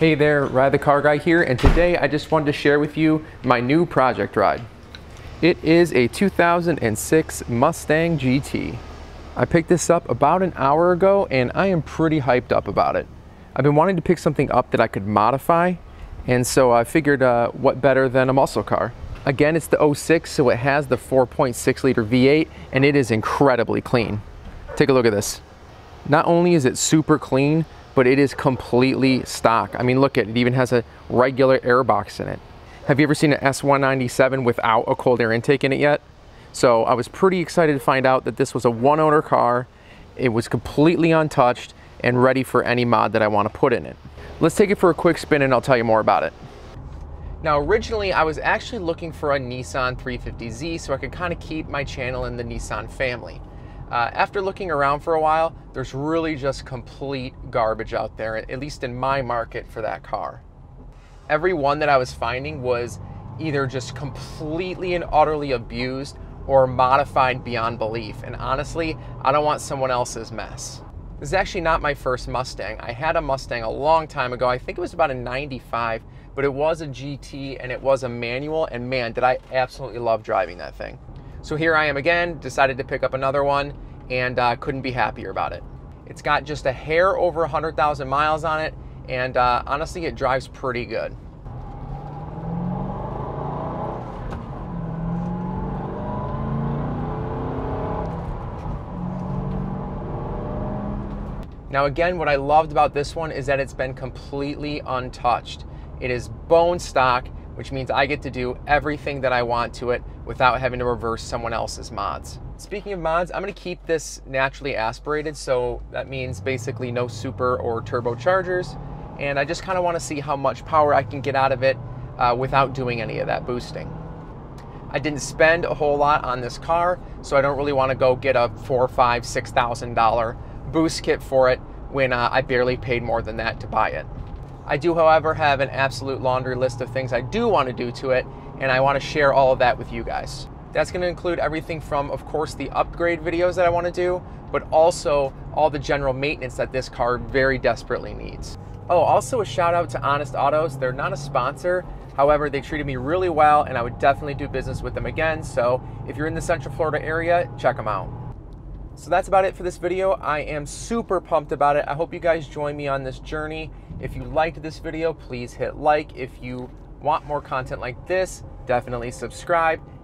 Hey there, Ry the Car Guy here, and today I just wanted to share with you my new project ride. It is a 2006 Mustang GT. I picked this up about an hour ago and I am pretty hyped up about it. I've been wanting to pick something up that I could modify, and so I figured uh, what better than a muscle car. Again, it's the 06, so it has the 4.6 liter V8, and it is incredibly clean. Take a look at this. Not only is it super clean, but it is completely stock. I mean, look at it, it even has a regular air box in it. Have you ever seen an S197 without a cold air intake in it yet? So I was pretty excited to find out that this was a one owner car. It was completely untouched and ready for any mod that I want to put in it. Let's take it for a quick spin and I'll tell you more about it. Now originally I was actually looking for a Nissan 350Z so I could kind of keep my channel in the Nissan family. Uh, after looking around for a while, there's really just complete garbage out there, at least in my market for that car. Every one that I was finding was either just completely and utterly abused or modified beyond belief. And honestly, I don't want someone else's mess. This is actually not my first Mustang. I had a Mustang a long time ago. I think it was about a 95, but it was a GT and it was a manual. And man, did I absolutely love driving that thing. So here I am again, decided to pick up another one and uh, couldn't be happier about it. It's got just a hair over 100,000 miles on it and uh, honestly it drives pretty good. Now again, what I loved about this one is that it's been completely untouched. It is bone stock, which means I get to do everything that I want to it without having to reverse someone else's mods. Speaking of mods, I'm gonna keep this naturally aspirated, so that means basically no super or turbochargers, and I just kinda wanna see how much power I can get out of it uh, without doing any of that boosting. I didn't spend a whole lot on this car, so I don't really wanna go get a four, five, six thousand dollar boost kit for it when uh, I barely paid more than that to buy it. I do, however, have an absolute laundry list of things I do want to do to it, and I want to share all of that with you guys. That's going to include everything from, of course, the upgrade videos that I want to do, but also all the general maintenance that this car very desperately needs. Oh, also a shout out to Honest Autos. They're not a sponsor. However, they treated me really well and I would definitely do business with them again. So if you're in the Central Florida area, check them out. So that's about it for this video. I am super pumped about it. I hope you guys join me on this journey. If you liked this video, please hit like. If you want more content like this, definitely subscribe,